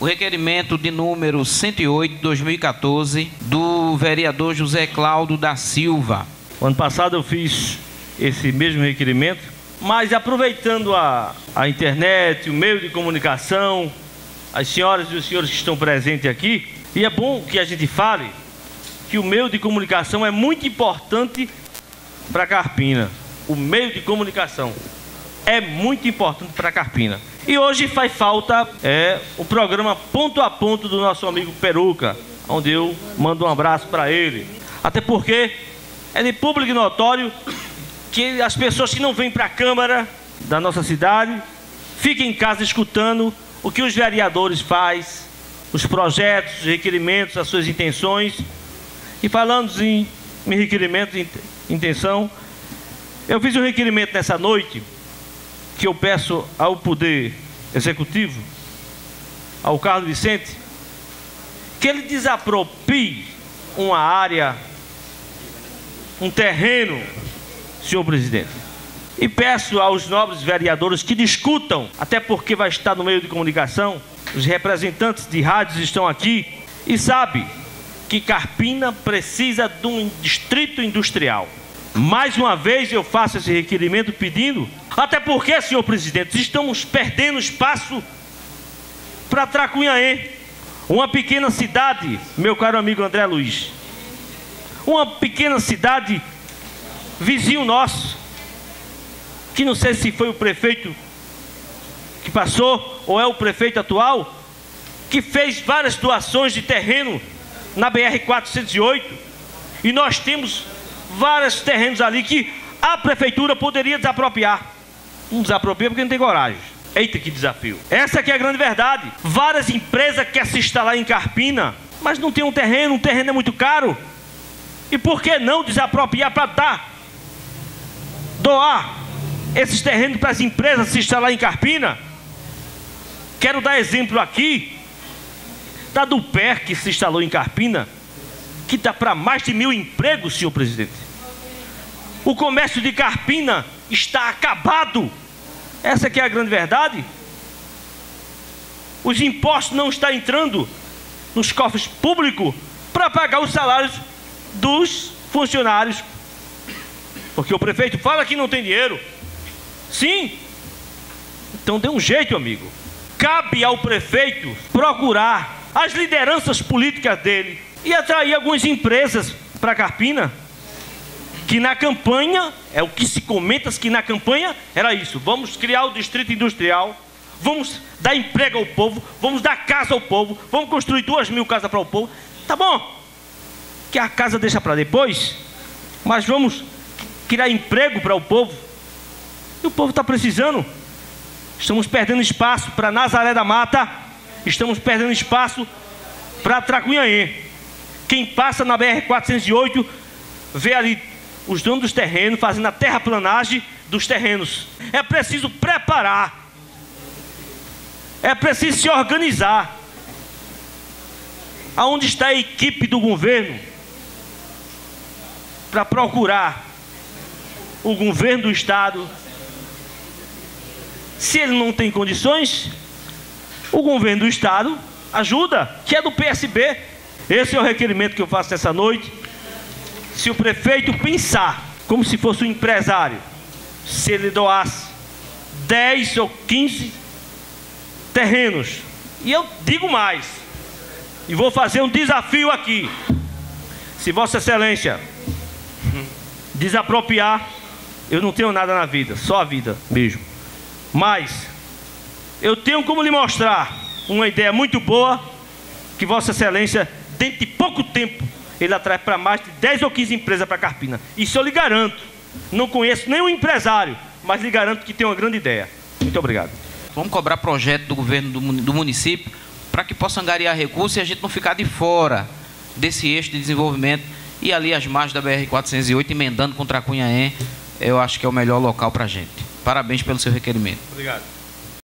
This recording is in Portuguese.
o requerimento de número 108 2014 do vereador José Cláudio da Silva. O ano passado eu fiz esse mesmo requerimento, mas aproveitando a, a internet, o meio de comunicação, as senhoras e os senhores que estão presentes aqui, e é bom que a gente fale que o meio de comunicação é muito importante para Carpina. O meio de comunicação é muito importante para Carpina. E hoje faz falta é, o programa Ponto a Ponto do nosso amigo Peruca, onde eu mando um abraço para ele. Até porque é de público notório que as pessoas que não vêm para a Câmara da nossa cidade fiquem em casa escutando o que os vereadores fazem, os projetos, os requerimentos, as suas intenções. E falando em, em requerimento, intenção, eu fiz um requerimento nessa noite que eu peço ao Poder Executivo, ao Carlos Vicente, que ele desapropie uma área, um terreno, senhor presidente. E peço aos nobres vereadores que discutam, até porque vai estar no meio de comunicação, os representantes de rádios estão aqui e sabe que Carpina precisa de um distrito industrial. Mais uma vez eu faço esse requerimento pedindo, até porque, senhor presidente, estamos perdendo espaço para Tracunhaém, uma pequena cidade, meu caro amigo André Luiz. Uma pequena cidade vizinho nosso, que não sei se foi o prefeito que passou ou é o prefeito atual, que fez várias doações de terreno na BR 408 e nós temos vários terrenos ali que a prefeitura poderia desapropriar. Não desapropria porque não tem coragem. Eita, que desafio. Essa é a grande verdade. Várias empresas querem se instalar em Carpina, mas não tem um terreno, um terreno é muito caro. E por que não desapropriar para dar? Doar esses terrenos para as empresas se instalar em Carpina? Quero dar exemplo aqui da Duper que se instalou em Carpina que dá para mais de mil empregos, senhor presidente. O comércio de Carpina está acabado. Essa que é a grande verdade. Os impostos não estão entrando nos cofres públicos para pagar os salários dos funcionários. Porque o prefeito fala que não tem dinheiro. Sim. Então dê um jeito, amigo. Cabe ao prefeito procurar as lideranças políticas dele e atrair algumas empresas para Carpina, que na campanha, é o que se comenta que na campanha era isso: vamos criar o distrito industrial, vamos dar emprego ao povo, vamos dar casa ao povo, vamos construir duas mil casas para o povo. Tá bom, que a casa deixa para depois, mas vamos criar emprego para o povo. E o povo está precisando. Estamos perdendo espaço para Nazaré da Mata, estamos perdendo espaço para Tracunhaém. Quem passa na BR-408 vê ali os donos dos terrenos fazendo a terraplanagem dos terrenos. É preciso preparar. É preciso se organizar. Aonde está a equipe do governo para procurar o governo do estado? Se ele não tem condições, o governo do estado ajuda, que é do PSB, esse é o requerimento que eu faço nessa noite. Se o prefeito pensar como se fosse um empresário, se ele doasse 10 ou 15 terrenos, e eu digo mais, e vou fazer um desafio aqui. Se Vossa Excelência desapropriar, eu não tenho nada na vida, só a vida mesmo. Mas eu tenho como lhe mostrar uma ideia muito boa que Vossa Excelência dentro de pouco tempo, ele atrai para mais de 10 ou 15 empresas para Carpina. Isso eu lhe garanto. Não conheço nenhum empresário, mas lhe garanto que tem uma grande ideia. Muito obrigado. Vamos cobrar projeto do governo do, município para que possa angariar recursos e a gente não ficar de fora desse eixo de desenvolvimento. E ali as margens da BR-408, emendando contra a Cunhaém, eu acho que é o melhor local para a gente. Parabéns pelo seu requerimento. Obrigado.